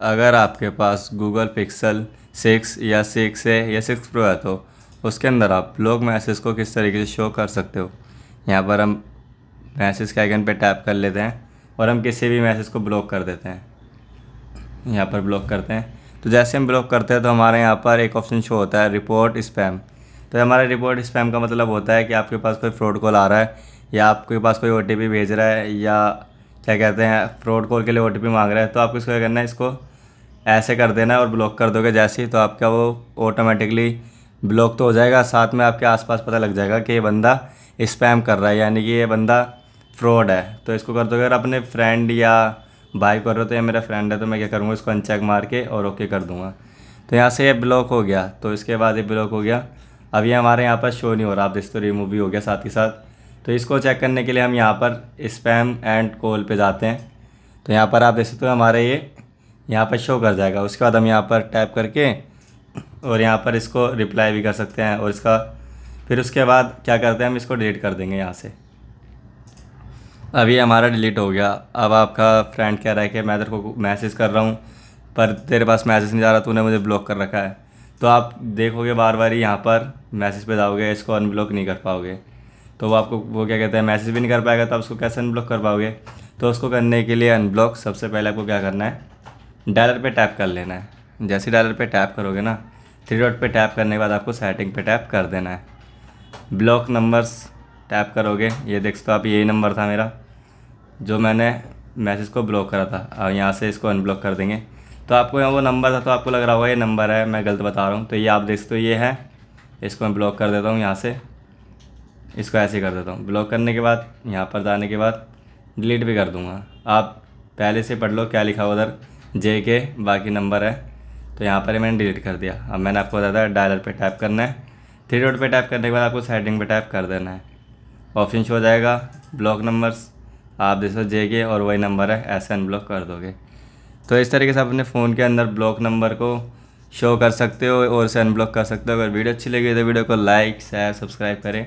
अगर आपके पास गूगल पिक्सल सिक्स या सिक्स है या सिक्स प्रो है तो उसके अंदर आप ब्लॉक मैसेज को किस तरीके से शो कर सकते हो? यहाँ पर हम मैसेज के आइकन पे टैप कर लेते हैं और हम किसी भी मैसेज को ब्लॉक कर देते हैं। यहाँ पर ब्लॉक करते हैं। तो जैसे हम ब्लॉक करते हैं तो हमारे यहाँ पर एक ऑप्शन शो होता है रिपोर्ट स्पैम तो हमारा रिपोर्ट स्पैम का मतलब होता है कि आपके पास कोई फ्रॉड कॉल आ रहा है या आपके पास कोई ओटीपी भेज रहा है या क्या कहते हैं फ्रॉड कॉल के लिए ओटीपी मांग रहा है। तो आपको इसको क्या करना है, इसको ऐसे कर देना और ब्लॉक कर दोगे जैसे ही तो आपका वो ऑटोमेटिकली ब्लॉक तो हो जाएगा। साथ में आपके आसपास पता लग जाएगा कि ये बंदा स्पैम कर रहा है, यानी कि ये बंदा फ्रॉड है। तो इसको कर दोगे, अगर अपने फ्रेंड या भाई कर रहे हो तो ये मेरा फ्रेंड है तो मैं क्या करूँगा, इसको अनचेक मार के और ओके कर दूँगा। तो यहाँ से ये ब्लॉक हो गया। तो इसके बाद ये ब्लॉक हो गया। अब ये हमारे यहाँ पर शो नहीं हो रहा। आप देखते तो रिमूव भी हो गया साथ ही साथ। तो इसको चेक करने के लिए हम यहाँ पर स्पैम एंड कॉल पे जाते हैं। तो यहाँ पर आप देख सकते हो हमारे ये यहाँ पर शो कर जाएगा। उसके बाद हम यहाँ पर टैप करके और यहाँ पर इसको रिप्लाई भी कर सकते हैं और इसका फिर उसके बाद क्या करते हैं, हम इसको डिलीट कर देंगे यहाँ से। अभी हमारा डिलीट हो गया। अब आपका फ्रेंड कह रहा है कि मैं तेरे को मैसेज कर रहा हूँ, पर तेरे पास मैसेज नहीं जा रहा, तूने मुझे ब्लॉक कर रखा है। तो आप देखोगे बार बार ही यहाँ पर मैसेज पे जाओगे, इसको अनब्लॉक नहीं कर पाओगे। तो वो आपको, वो क्या कहते हैं, मैसेज भी नहीं कर पाएगा तो आप उसको कैसे अनब्लॉक कर पाओगे? तो उसको करने के लिए अनब्लॉक सबसे पहले आपको क्या करना है? डायलर पे टैप कर लेना है। जैसे डायलर पे टैप करोगे ना थ्री डॉट पे टैप करने के बाद आपको सेटिंग पे टैप कर देना है। ब्लॉक नंबर्स टैप करोगे। ये देख सकते हो आप, यही नंबर था मेरा। जो मैंने मैसेज को ब्लॉक करा था यहाँ से इसको अनब्लॉक कर देंगे। तो आपको यहाँ वो नंबर था तो आपको लग रहा होगा ये नंबर है, मैं गलत बता रहा हूँ। तो ये आप देख सकते हो, ये है। इसको मैं ब्लॉक कर देता हूँ यहाँ से। इसको ऐसे कर देता हूँ। ब्लॉक करने के बाद, यहाँ पर जाने के बाद डिलीट भी कर दूँगा। आप पहले से पढ़ लो क्या लिखा हुआ उधर। जे के बाकी नंबर है। तो यहाँ पर मैंने डिलीट कर दिया। अब मैंने आपको बताया डायलर पे टाइप करना है। थ्री डॉट पे टाइप करने के बाद आपको सेटिंग पे टाइप कर देना है। ऑप्शन शो हो जाएगा ब्लॉक नंबर्स आप देखो जे के और वही नंबर है, ऐसे अनब्लॉक कर दोगे। तो इस तरीके से आप अपने फ़ोन के अंदर ब्लॉक नंबर को शो कर सकते हो और उसे अनब्लॉक कर सकते हो। अगर वीडियो अच्छी लगी तो वीडियो को लाइक शेयर सब्सक्राइब करें।